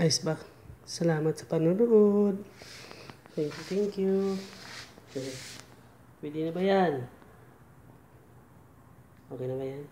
Ayos ba? Salamat sa panonood. Thank you, thank you. Okay. Pwede na ba yan? Okay na ba yan?